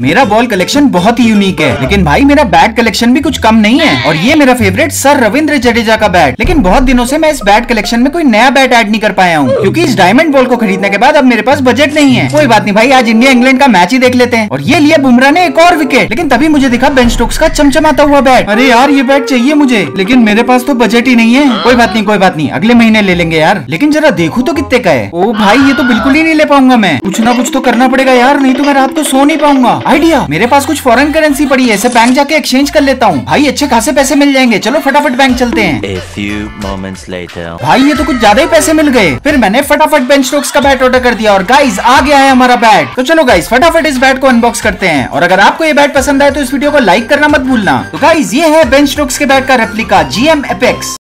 मेरा ball collection बहुत ही unique है, लेकिन भाई मेरा बैट कलेक्शन भी कुछ कम नहीं है, और ये मेरा फेवरेट सर रविंद्र जडेजा का बैट लेकिन बहुत दिनों से मैं इस बैट कलेक्शन में कोई नया बैट ऐड नहीं कर पाया हूँ, क्योंकि इस डायमंड बॉल को खरीदने के बाद अब मेरे पास बजट नहीं है। कोई बात नहीं भाई, आज इंडिया इंग्लैंड का मैच ही देख लेते हैं। और ये लिया बुमराह ने एक और विकेट लेकिन तभी मुझे दिखा बेन स्टोक्स का चमचमाता हुआ बैट अरे यार, ये बैट चाहिए मुझे, लेकिन मेरे पास तो बजट ही नहीं है। कोई बात नहीं, कोई बात नहीं, अगले महीने ले लेंगे यार। लेकिन जरा देखू तो कितने का है। ओ भाई, ये तो बिल्कुल ही नहीं ले पाऊँगा मैं। कुछ ना कुछ तो करना पड़ेगा यार, नहीं तो मैं रात को सो नहीं पाऊँगा। आइडिया मेरे पास कुछ फॉरेन करेंसी पड़ी है इसे बैंक जाके एक्सचेंज कर लेता हूँ। भाई अच्छे खासे पैसे मिल जाएँगे। चलो फटाफट बैंक चलते हैं. भाई ये तो कुछ ज़्यादा ही पैसे मिल गए। फिर मैंने फटाफट बेंच स्टोक्स का बैट ऑर्डर कर दिया और गाइज़ आ गया है हमारा बैट तो चलो गाइज़ फटाफट इस बैट को अनबॉक्स करते हैं। और अगर आपको ये बैट पसंद आए तो इस वीडियो को लाइक करना मत भूलना। तो गाइस ये है बेंच स्टोक्स के बैट का रेप्लिका जीएम एपेक्स